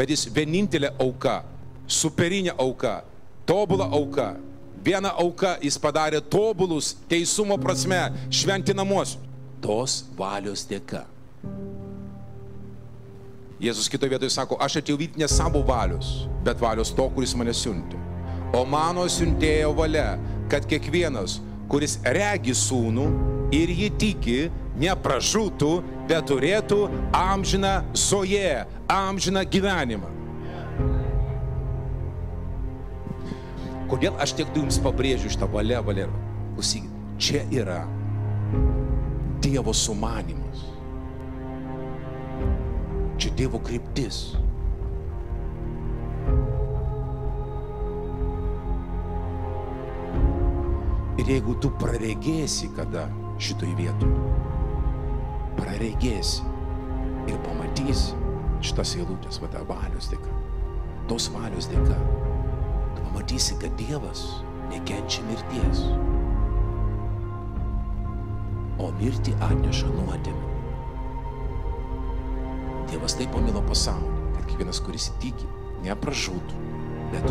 bet jis vienintelė auka, superinė auka, tobula auka. Viena auka jis padarė tobulus teisumo prasme, šventinamuosius. Tos valios dėka. Jėzus kitoje vietoje sako, aš atėjau vykti ne savo valios, bet valios to, kuris mane siuntė. O mano siuntėjo valia, kad kiekvienas, kuris regi sūnų ir jį tiki, nepražūtų, bet turėtų amžiną zoje, amžiną gyvenimą. Kodėl aš tiek jums pabrėžiu šitą valią, Valero? Klausykit, čia yra Dievo sumanimas. Čia Dievo kryptis. Ir jeigu tu praregėsi kada šitoj vietoj, praregėsi ir pamatysi šitas eilutės, va tą valios dėka, tos valios dėka, tu pamatysi, kad Dievas nekenčia mirties, o mirtį atneša nuodėmė. Dievas taip pamilo pasaulį, kad kiekvienas, kuris tiki, nepražūtų, bet